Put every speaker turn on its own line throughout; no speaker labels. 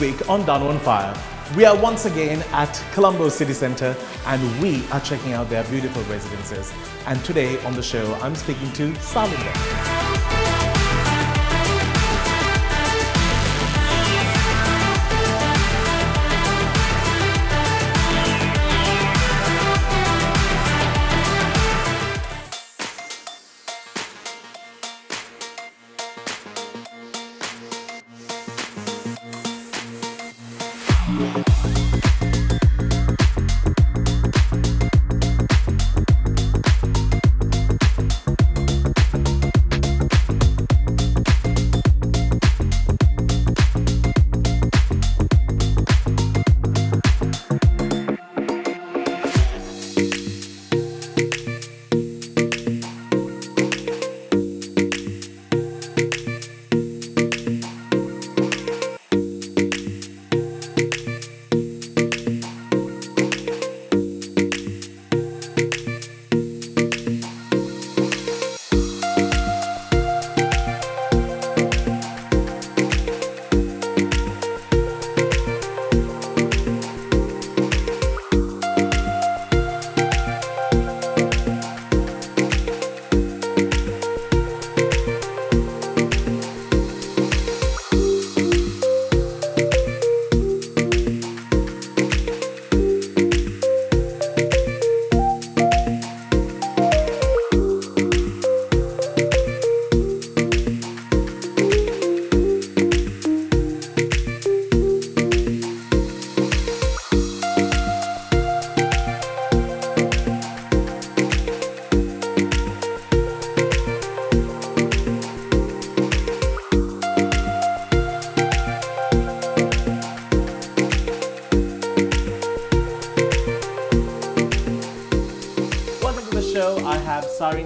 Week on Danu on Fire, we are once again at Colombo City Centre and we are checking out their beautiful residences. And today on the show, I'm speaking to Sarinda.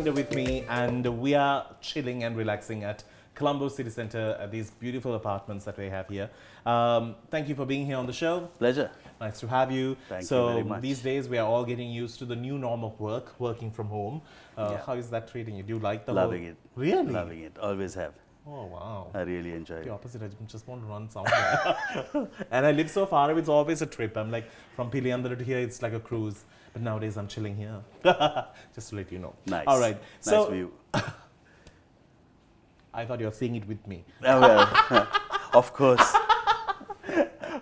With me and we are chilling and relaxing at Colombo City Centre at these beautiful apartments that we have here. Um, thank you for being here on the show.
Pleasure.
Nice to have you.
Thank
so
you very much.
these days we are all getting used to the new norm of work, working from home. Uh,
Yeah.
How is that treating you? Do you like the
Loving
whole...
it.
Really?
Loving it. Always have.
Oh, wow.
I really enjoy
The
it.
opposite, I just want to run somewhere. and I live so far away, it's always a trip. I'm like, from Piliyandala to here, it's like a cruise. But nowadays, I'm chilling here. just to let you know.
Nice.
All right.
Nice
so,
view.
I thought you were seeing it with me.
Oh, well, of course.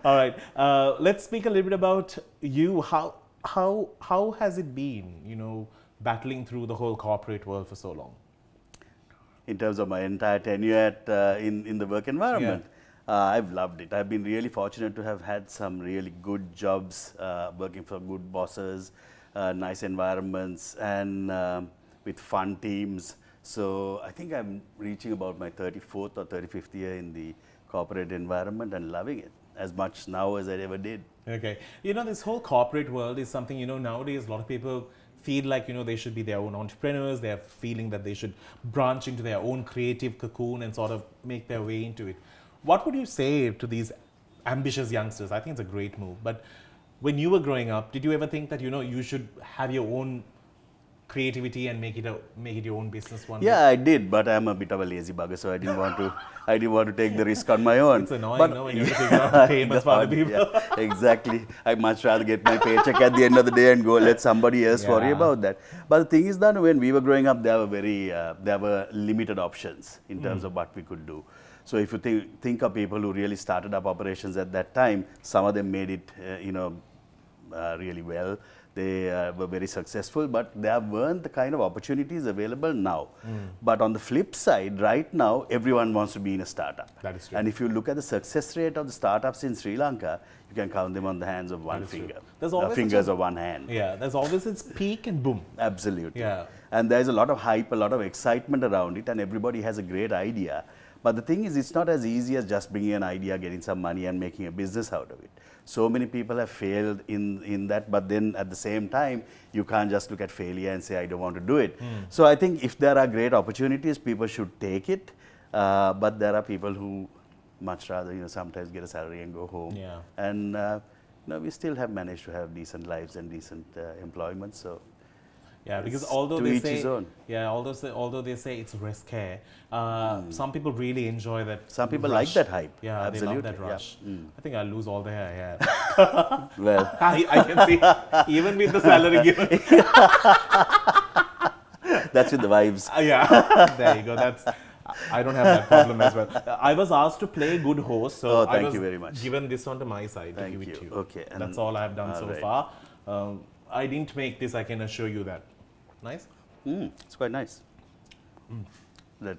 All right. Uh, let's speak a little bit about you. How, how, how has it been, you know, battling through the whole corporate world for so long?
In terms of my entire tenure at, uh, in, in the work environment, uh, I've loved it. I've been really fortunate to have had some really good jobs, uh, working for good bosses, uh, nice environments, and um, with fun teams. So I think I'm reaching about my 34th or 35th year in the corporate environment and loving it as much now as I ever did.
Okay. You know, this whole corporate world is something, you know, nowadays a lot of people feel like, you know, they should be their own entrepreneurs. They're feeling that they should branch into their own creative cocoon and sort of make their way into it. What would you say to these ambitious youngsters? I think it's a great move. But when you were growing up, did you ever think that, you know, you should have your own creativity and make it a make it your own business one day?
Yeah, I did, but I'm a bit of a lazy bugger, so I didn't want to. I didn't want to take the risk on my own.
It's annoying,
But-
no, when you have to figure out to pay for other people.
Yeah, exactly. I much rather get my paycheck at the end of the day and go let somebody else worry about that. But the thing is that when we were growing up, there were very uh, there were limited options in terms of what we could do. So if you think think of people who really started up operations at that time, some of them made it, uh, you know, uh, really well. They uh, were very successful, but there weren't the kind of opportunities available now.
Hmm.
But on the flip side, right now, everyone wants to be in a startup.
That is true.
And if you look at the success rate of the startups in Sri Lanka, you can count them on the hands of one
is true.
finger.
There's always such
fingers
a-
of one hand.
Yeah, there's always its peak and boom.
Absolutely.
Yeah.
And there's a lot of hype, a lot of excitement around it, and everybody has a great idea. But the thing is, it's not as easy as just bringing an idea, getting some money, and making a business out of it. So many people have failed in, in that, but then at the same time, you can't just look at failure and say, I don't want to do it.
Hmm.
So I think if there are great opportunities, people should take it. Uh, but there are people who much rather, you know, sometimes get a salary and go home.
Yeah.
And, uh, you know, we still have managed to have decent lives and decent uh, employment. So
Yeah, because
It's
although they say yeah, although say, although they say it's risque, uh, some people really enjoy that.
Some people like that hype.
Yeah, they
Absolutely,
love that
yeah.
rush. I think I'll lose all the hair. Yeah,
Well,
I, I can see even with the salary given.
that's with the vibes.
Uh, yeah, there you go. That's I don't have that problem as well. I was asked to play good host, so
Oh,
I
thank
was
you very much.
given this one to my side
Thank
to give
you.
it to you.
Okay, and-
that's all I have done so
right.
far. Um, I didn't make this. I can assure you that. Nice.
Mm, it's quite nice. That,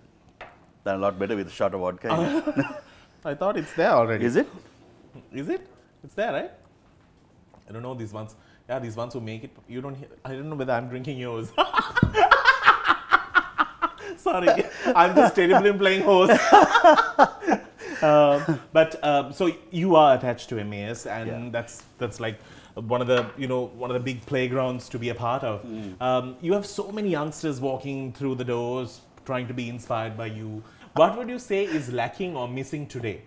done a lot better with a shot of vodka. it.
I thought it's there already.
Is it?
Is it? It's there, right? I don't know these ones. Yeah, these ones who make it. You don't. Hear, I don't know whether I'm drinking yours. Sorry, I'm just terrible in playing host. um, but um, so you are attached to MAS, and
Yeah.
that's that's like one of the you know one of the big playgrounds to be a part of. Um, you have so many youngsters walking through the doors, trying to be inspired by you. What would you say is lacking or missing today?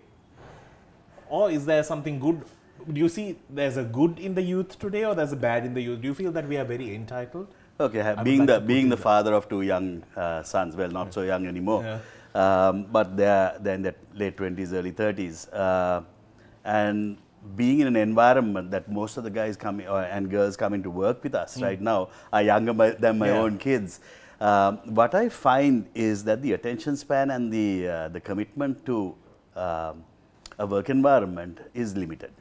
Or is there something good? Do you see there's a good in the youth today or there's a bad in the youth? Do you feel that we are very entitled?
Okay,
would
being the being the father of two young uh, sons, well, not so young anymore,
Yeah.
um, but they're, they're in their late 20s, early 30s. Uh, and being in an environment that most of the guys come or, and girls coming to work with us right now are younger my, than my.
Yeah.
own kids. Um, what I find is that the attention span and the, uh, the commitment to um, a work environment is limited.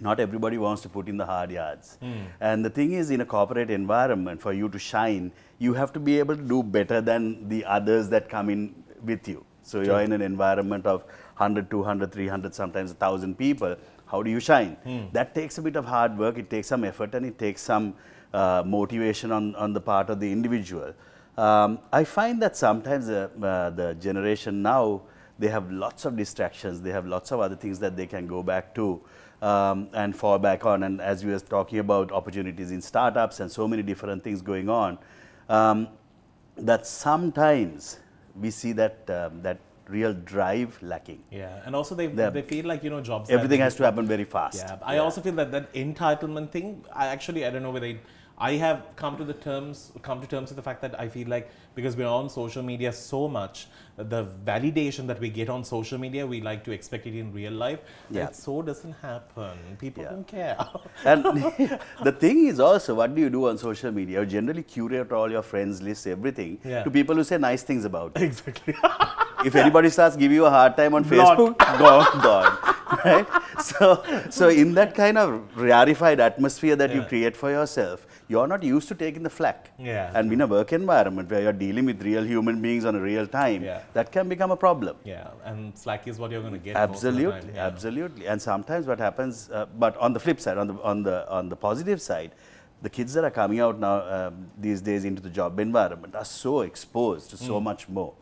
Not everybody wants to put in the hard yards. And the thing is, in a corporate environment, for you to shine, you have to be able to do better than the others that come in with you. So you're in an environment of 100, 200, 300, sometimes 1,000 people. How do you shine? That takes a bit of hard work, it takes some effort, and it takes some uh, motivation on, on the part of the individual. Um, I find that sometimes uh, uh, the generation now, they have lots of distractions, they have lots of other things that they can go back to um, and fall back on. And as we were talking about opportunities in startups and so many different things going on, um, that sometimes we see that, um, that real drive lacking.
Yeah, and also they
The-
they feel like you know jobs.
Everything has to happen very fast.
Yeah, I also feel that that entitlement thing. I actually I don't know whether it, I have come to the terms come to terms with the fact that I feel like because we're on social media so much, the validation that we get on social media, we like to expect it in real life.
Yeah.
It so doesn't happen. People
Yeah.
don't care.
And the thing is also, what do you do on social media? You generally curate all your friends lists, everything,
Yeah.
to people who say nice things about you.
exactly.
If anybody starts giving you a hard time on Facebook, gone, gone. Right? So, so in that kind of rarefied atmosphere that you create for yourself, you're not used to taking the flack.
Yeah.
And in a work environment where you're dealing with real human beings on a real time,
Yeah.
that can become a problem.
yeah, and slack is what you're going to get. most of the
Absolutely.
Yeah.
absolutely. And sometimes what happens, uh, but on the flip side, on the on the on the positive side, the kids that are coming out now um, these days into the job environment are so exposed to so much more.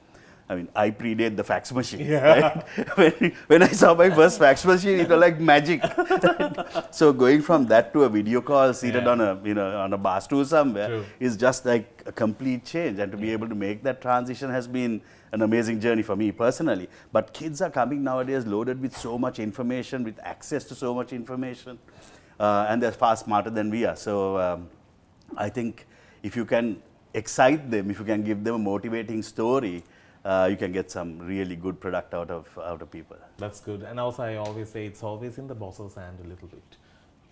I mean, I predate the fax machine.
Yeah.
Right? when, when I saw my first fax machine, it was like magic. so going from that to a video call seated
Yeah.
on a you know on a bar stool somewhere
True.
is just like a complete change. And to be able to make that transition has been an amazing journey for me personally. But kids are coming nowadays loaded with so much information, with access to so much information, uh, and they're far smarter than we are. So um, I think if you can excite them, if you can give them a motivating story, uh, you can get some really good product out of out of people.
That's good. And also, I always say it's always in the boss's hand a little bit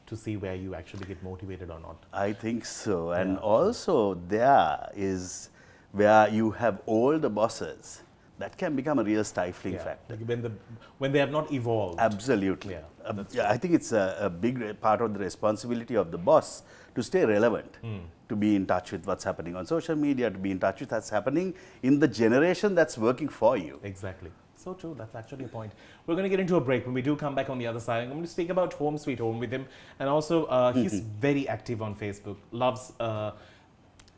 to see where you actually get motivated or not.
I think so. And
Yeah.
also there is where you have all the bosses, that can become a real stifling
Yeah.
factor.
Like when the when they have not evolved.
Absolutely.
Yeah,
Uh, I think it's a, a big part of the responsibility of the boss to stay relevant,
Hmm.
To be in touch with what's happening on social media, to be in touch with what's happening in the generation that's working for you.
Exactly. So true. That's actually a point. We're going to get into a break. When we do come back on the other side, I'm going to speak about Home Sweet Home with him. And also, uh, he's very active on Facebook, loves uh,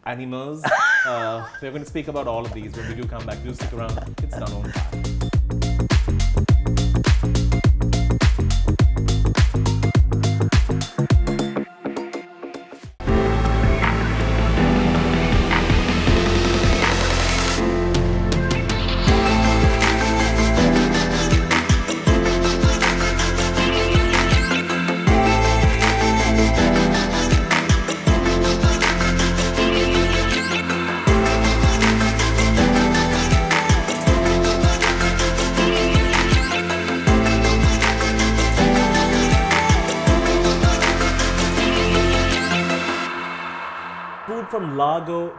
animals. uh, we're going to speak about all of these when we do come back. Do stick around. It's Danu on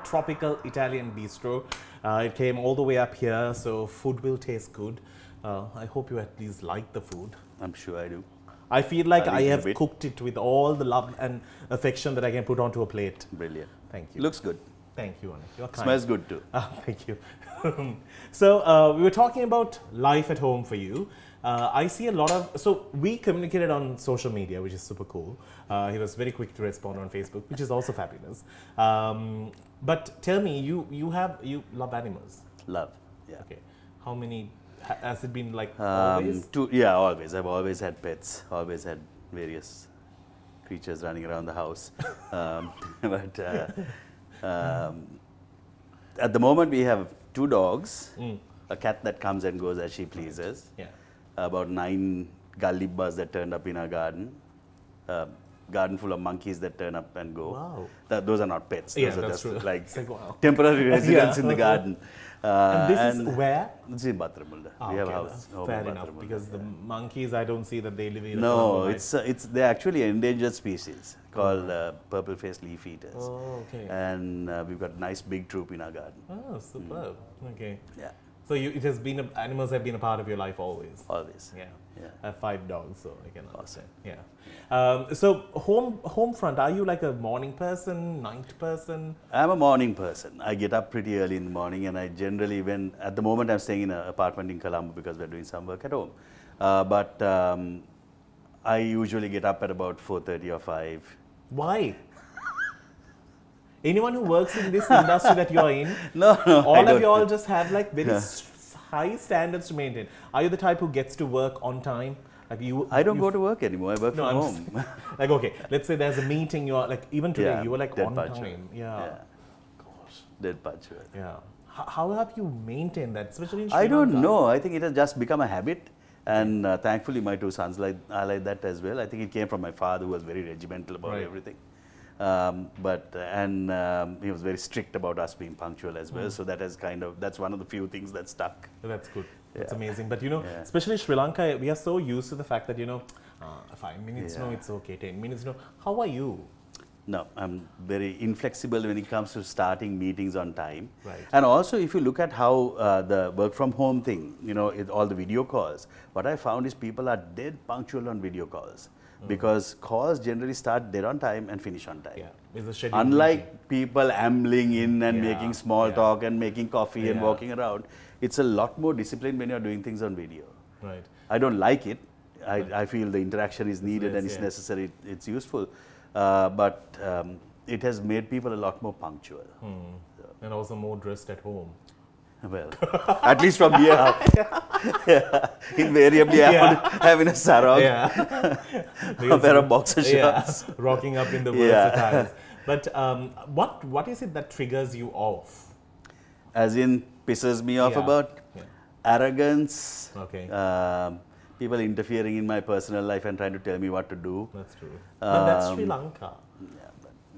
Tropical Italian Bistro. Uh, it came all the way up here, so food will taste good. Uh, I hope you at least like the food.
I'm sure I do.
I feel like I have
bit.
cooked it with all the love and affection that I can put onto a plate.
Brilliant.
Thank you.
Looks good.
Thank you, Anik. You're kind.
Smells good too.
Ah, thank you. so uh, we were talking about life at home for you. Uh, I see a lot of so we communicated on social media, which is super cool. Uh, he was very quick to respond on Facebook, which is also fabulous. Um, but tell me, you you have you love animals?
Love. Yeah.
Okay, how many has it been like
Um,
always?
two, yeah, always. I've always had pets. Always had various creatures running around the house. um, but uh, um, at the moment, we have two dogs,
Mm,
a cat that comes and goes as she pleases,
yeah.
about nine gallibas that turned up in our garden, a garden full of monkeys that turn up and go.
Wow.
That, those are not pets. Those
Yeah,
are
that's
just
true.
like
like, wow.
temporary residents
Yeah.
in the garden. Uh,
and this is where?
It's in Battaramulla.
Ah,
we have a house.
fair enough because the monkeys, I don't see that they live in.
No, it's uh, it's they're actually an endangered species called uh, purple-faced leaf eaters,
Oh, okay.
and uh, we've got a nice big troop in our garden.
Oh, superb. Okay.
Yeah,
So you, it has been a, animals have been a part of your life always.
always.
Yeah.
Yeah.
I have five dogs, so I can
Awesome.
understand. Yeah. Um, so home home front, are you like a morning person, night person?
I'm a morning person. I get up pretty early in the morning, and I generally, when at the moment, I'm staying in an apartment in Colombo because we're doing some work at home. Uh, but um, I usually get up at about 4:30 or 5.
Why? Anyone who works in this industry that you're in,
No, no, I
all of you all just have like very
Yeah.
High standards to maintain. Are you the type who gets to work on time? Like you,
I don't go to work anymore. I work
No,
from
I'm
home.
like okay, let's say there's a meeting. You're like even today
Yeah,
you were like
dead
on
punctual.
time. Yeah.
yeah,
Gosh.
dead punctual.
Yeah. H- how have you maintained that, especially in Sri
I don't
Lanka?
know. I think it has just become a habit. And uh, thankfully, my two sons like are like that as well. I think it came from my father, who was very regimental about
Right.
everything. Um, but and um, he was very strict about us being punctual as well. So that has kind of that's one of the few things that stuck.
That's good. That's
Yeah.
amazing. But you know,
Yeah.
especially Sri Lanka, we are so used to the fact that you know, uh, five minutes no, it's okay. Ten minutes no. How are you?
No, I'm very inflexible when it comes to starting meetings on time.
Right.
And also, if you look at how uh, the work from home thing, you know, it, all the video calls, what I found is people are dead punctual on video calls because calls generally start dead on time and finish on time.
Yeah, it's a schedule.
Unlike people ambling in and
Yeah,
making small
yeah.
talk and making coffee and walking around, it's a lot more disciplined when you're doing things on video.
right.
I don't like it. I, I feel the interaction is needed and it's necessary, it's useful. Uh, but um, it has made people a lot more punctual.
Hmm. And also more dressed at home.
Well, at least from here up. yeah. Invariably,
Yeah.
I'm having a sarong,
Yeah.
a pair of boxer
yeah, rocking up in the worst
Yeah.
attires. But um, what what is it that triggers you off?
As in, pisses me off
Yeah.
about
Yeah.
arrogance,
Okay.
um, people interfering in my personal life and trying to tell me what to do.
That's true. But that's Sri
Um,
Lanka.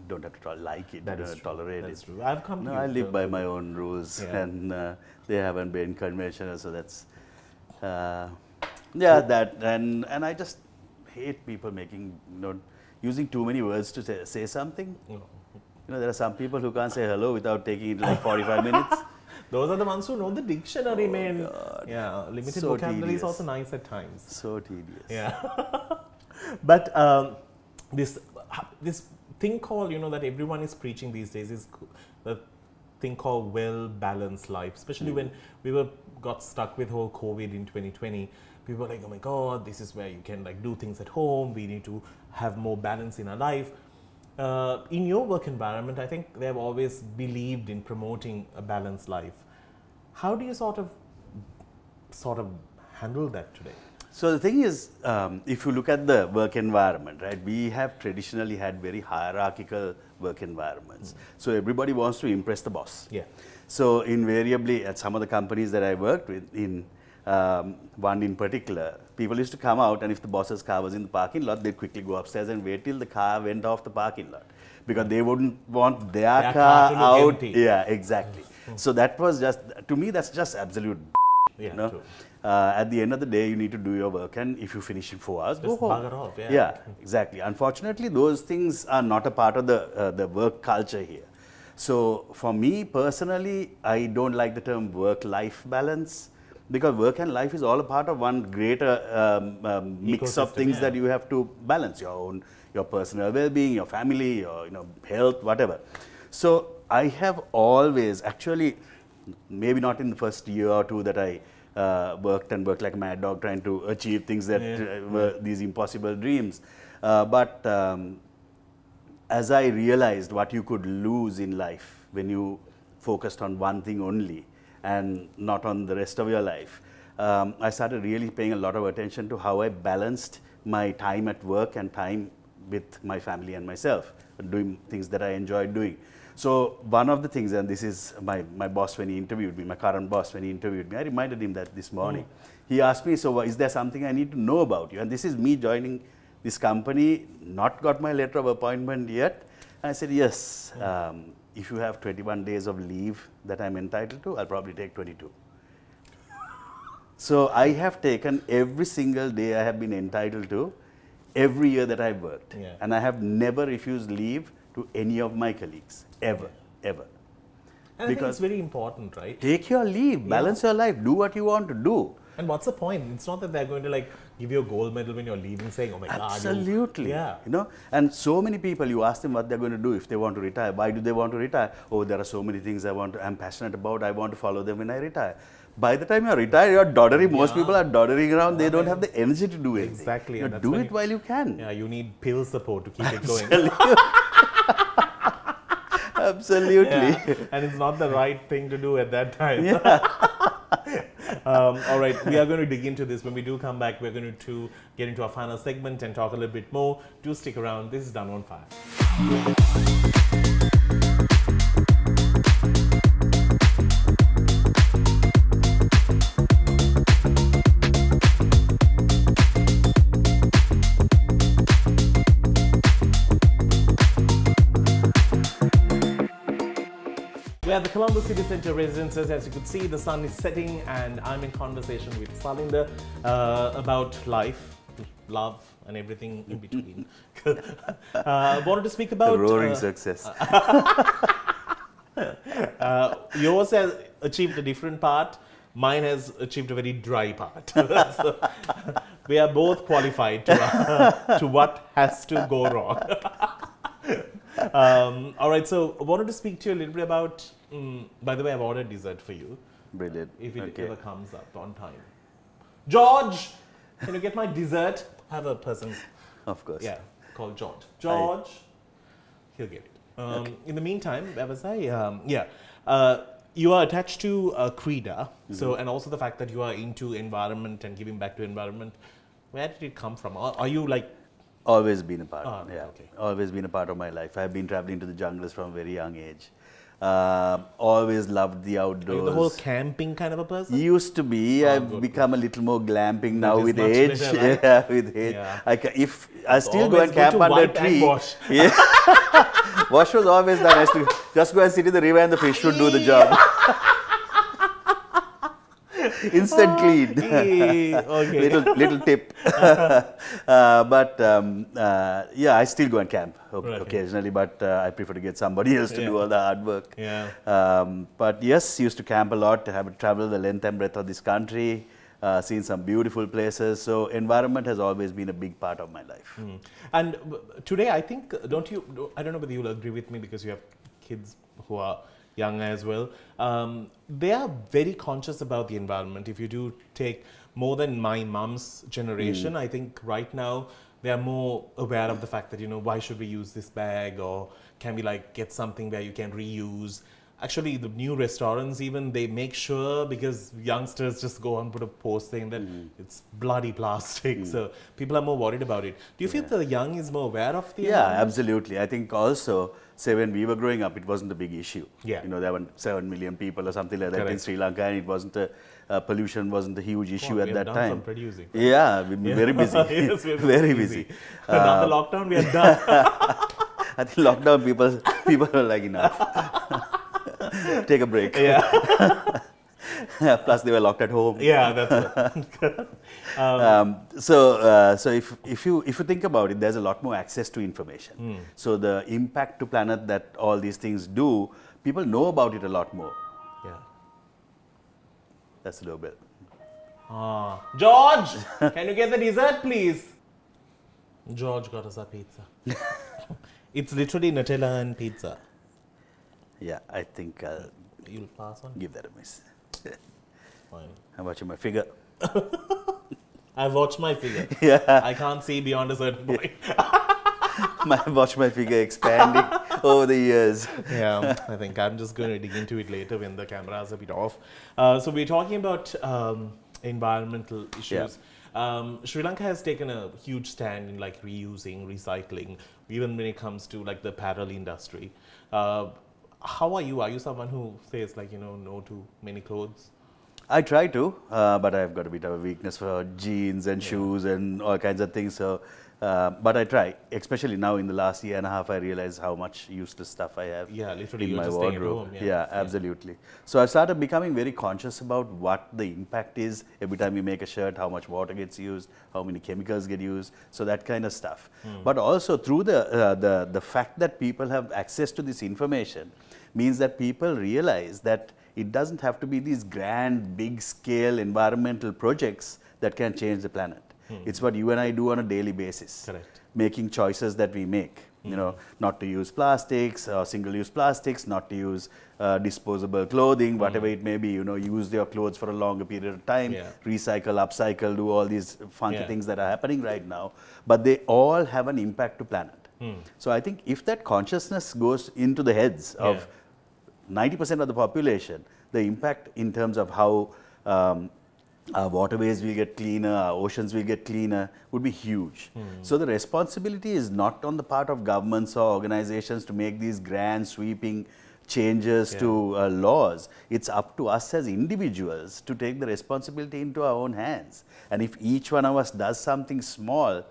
Don't have to like it,
That
don't
true.
tolerate
That's
it.
true. I've come
No, I live by my own rules,
Yeah.
and uh, they haven't been conventional, so that's uh, yeah that and and I just hate people making you know using too many words to say, say something.
No.
You know, there are some people who can't say hello without taking it like 45 minutes.
Those are the ones who know the dictionary, man.
Oh, God.
Yeah, limited
So
vocabulary is also nice at times.
So tedious.
Yeah. but um, this this thing called you know that everyone is preaching these days is the thing called well balanced life. Especially when we were got stuck with whole COVID in 2020. People were like, oh my god, this is where you can like do things at home. We need to have more balance in our life. Uh, in your work environment, I think they have always believed in promoting a balanced life. How do you sort of sort of handle that today?
So the thing is, um, if you look at the work environment, right, we have traditionally had very hierarchical work environments. So everybody wants to impress the boss.
Yeah.
So invariably, at some of the companies that I worked with, in um, one in particular, people used to come out, and if the boss's car was in the parking lot, they'd quickly go upstairs and wait till the car went off the parking lot, because they wouldn't want their,
Their car
car, out.
empty.
Yeah, exactly. So that was just to me, that's just absolute.
Yeah,
you know? Uh, at the end of the day, you need to do your work, and if you finish in four hours, go
Just
home.
bugger off, yeah.
exactly. Unfortunately, those things are not a part of the uh, the work culture here. So for me personally, I don't like the term work-life balance because work and life is all a part of one greater um, um, mix of things
yeah.
that you have to balance your own, your personal well-being, your family, your you know health, whatever. So I have always actually, maybe not in the first year or two that I uh, worked and worked like a mad dog trying to achieve things that
Yeah.
uh, were these impossible dreams, uh, but um, as I realized what you could lose in life when you focused on one thing only and not on the rest of your life, um, I started really paying a lot of attention to how I balanced my time at work and time with my family and myself, doing things that I enjoyed doing. So one of the things, and this is my, my boss when he interviewed me, my current boss when he interviewed me, I reminded him that this morning. He asked me, so is there something I need to know about you? And this is me joining this company, not got my letter of appointment yet. I said, yes, um, if you have 21 days of leave that I'm entitled to, I'll probably take 22. So I have taken every single day I have been entitled to every year that I've worked.
Yeah.
And I have never refused leave to any of my colleagues, ever, ever.
And I think
Because-
it's very important, right?
Take your leave, balance your life, do what you want to do.
And what's the point? It's not that they're going to like give you a gold medal when you're leaving, saying, "Oh my God!"
Absolutely.
Yeah.
You know, and so many people, you ask them what they're going to do if they want to retire. Why do they want to retire? Oh, there are so many things I want to, I'm passionate about. I want to follow them when I retire. By the time you're retired, you're doddering. Most
Yeah.
people are doddering around. They don't have the energy to do anything.
Exactly,
You know, do it
you-
while you can.
Yeah, you need pill support to keep it going.
Absolutely.
Yeah, and it's not the right thing to do at that time. um, all right, we are going to dig into this. When we do come back, we're going to, to get into our final segment and talk a little bit more. Do stick around. This is Danu on Fire. At the Colombo City Center residences. As you could see, the sun is setting, and I'm in conversation with Sarinda uh, about life, love, and everything in between. uh, wanted to speak about
roaring
uh,
success.
uh, yours has achieved a different part. Mine has achieved a very dry part. So, we are both qualified to, uh, to what has to go wrong. um, all right, so I wanted to speak to you a little bit about. Mm by the way, I've ordered dessert for you
Brilliant.
if it
okay.
ever comes up on time. George, can you get my dessert? I have a person,
Of course.
yeah, called George. George, he'll get it. Um, In the meantime, where was I? Um, yeah, uh, you are attached to uh, Kreeda, so
Mm-hmm.
and also the fact that you are into environment and giving back to environment. Where did it come from? Are, are you like
Always been a part.
Ah,
yeah,
okay.
always been a part of my life. I've been traveling to the jungles from a very young age. Uh, always loved the outdoors.
the whole camping kind of a person?
Used to be.
Oh,
I've
good,
become a little more glamping now with age.
better, right?
Yeah, with age.
Yeah.
I if I still go and camp under a tree.
wash.
Yeah. wash was always done. I used to just go and sit in the river and the fish should do the job. Instant clean.
Eh, okay.
little little tip. uh, but um, uh, yeah, I still go and camp
Right.
occasionally, but uh, I prefer to get somebody else to
Yeah.
do all the hard work.
Yeah.
Um, but yes, used to camp a lot, To have traveled the length and breadth of this country, uh, seen some beautiful places. So environment has always been a big part of my life.
Mm. And today, I think, don't you? I don't know whether you'll agree with me because you have kids who are young as well. Um, they are very conscious about the environment. If you do take more than my mom's generation, I think right now they are more aware of the fact that you know why should we use this bag or can we like get something where you can reuse. Actually, the new restaurants even they make sure because youngsters just go and put a post saying that mm. it's bloody plastic. Mm. So people are more worried about it. Do you feel the young is more aware of the
Yeah, absolutely. I think also, say when we were growing up, it wasn't a big issue.
Yeah.
You know, there were 7 million people or something like that in Sri Lanka, and it wasn't a, uh, pollution wasn't a huge issue
Wow,
at that time.
producing.
Yeah, we've been very busy.
yes,
very busy.
But now the uh, lockdown, we are done.
I think lockdown people people are like enough. Take a break.
yeah,
Plus they were locked at home.
yeah, that's it.
Um, so, uh, so if, if you if you think about it, there's a lot more access to information.
Hmm.
So the impact to planet that all these things do people know about it a lot more.
Yeah.
That's a little bit.
Ah, George, can you get the dessert, please? George got us a pizza. it's literally Nutella and pizza.
Yeah, I think I'll
You'll pass on.
give that a miss.
Fine.
I'm watching my figure.
I've watched my figure.
Yeah,
I can't see beyond a certain point.
my, watch my figure expanding over the years.
yeah, I think I'm just going to dig into it later when the camera's a bit off. Uh, so we're talking about um, environmental issues. Um, Sri Lanka has taken a huge stand in like reusing, recycling, even when it comes to like the apparel industry. Uh, how are you? Are you someone who says like you know no to many clothes?
I try to, uh, but I've got a bit of a weakness for jeans and shoes and all kinds of things. So, uh, but I try, especially now in the last year and a half, I realize how much useless stuff I have
Yeah, literally
in my
just staying at
wardrobe.
home.
yeah.
Yeah,
absolutely. So I've started becoming very conscious about what the impact is every time you make a shirt, how much water gets used, how many chemicals get used, so that kind of stuff.
Hmm.
But also through the, uh, the, the fact that people have access to this information means that people realize that it doesn't have to be these grand, big scale environmental projects that can change the planet. It's what you and I do on a daily basis
Correct.
making choices that we make. You know, not to use plastics or single-use plastics, not to use uh, disposable clothing, whatever it may be. You know, use your clothes for a longer period of time,
Yeah.
recycle, upcycle, do all these funky
Yeah.
things that are happening right now. But they all have an impact to planet.
Hmm.
So I think if that consciousness goes into the heads
Yeah.
of 90% of the population, the impact in terms of how um, our waterways will get cleaner, our oceans will get cleaner, would be huge. So the responsibility is not on the part of governments or organizations to make these grand sweeping changes
Yeah.
to uh, laws. It's up to us as individuals to take the responsibility into our own hands. And if each one of us does something small,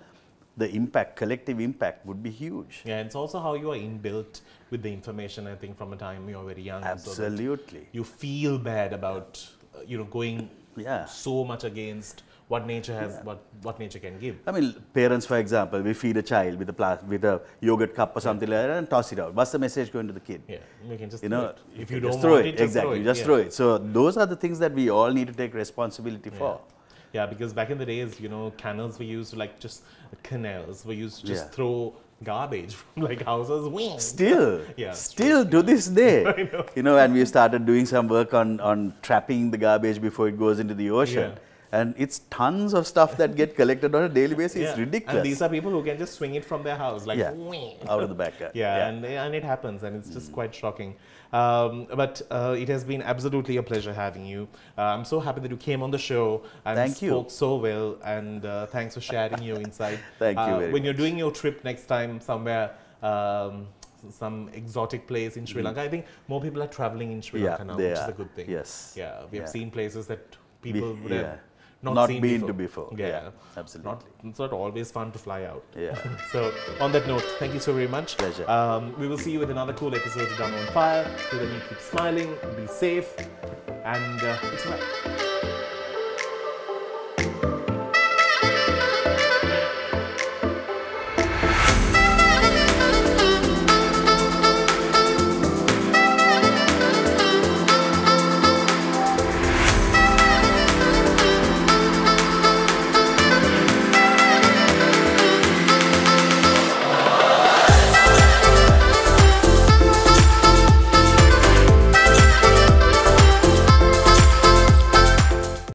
the impact, collective impact would be huge.
Yeah, it's also how you are inbuilt with the information. I think from a time you're very young. so
Absolutely.
you feel bad about uh, you know going
Yeah.
so much against what nature has what what nature can give
I mean, parents, for example, we feed a child with a pla- with a yogurt cup or something like that and toss it out. What's the message going to the kid?
yeah you can just
You know,
it. if you
just
don't
throw it.
it,
exactly, just
yeah.
throw it. So those are the things that we all need to take responsibility for.
yeah because back in the days you know canals were used to like just canals were used to just
Yeah.
throw garbage from like houses Wing.
Still,
Yeah,
still to this day,
know.
you know, and we started doing some work on on trapping the garbage before it goes into the ocean.
Yeah.
And it's tons of stuff that get collected on a daily basis. It's ridiculous.
and these are people who can just swing it from their house like
Yeah. out of the backyard.
Uh, yeah, And, and it happens and it's just mm. quite shocking um, but uh, it has been absolutely a pleasure having you uh, i'm so happy that you came on the show and
Thank you.
spoke so well and uh, thanks for sharing your insight
Thank you
Uh, when you're doing your trip next time somewhere um, some exotic place in Sri Lanka. I think more people are traveling in Sri.
Yeah,
Lanka now, which is a good thing.
Yes.
Yeah, we have
Yeah.
seen places that
We-
people would have
yeah.
Not,
Not
seen
been
before.
to before.
Yeah,
Yeah, absolutely.
Not, it's not always fun to fly out.
Yeah.
So, on that note, thank you so very much.
Pleasure.
Um, we will see you with another cool episode of Danu on Fire. Till then, you keep smiling, be safe, and uh, it's wrap.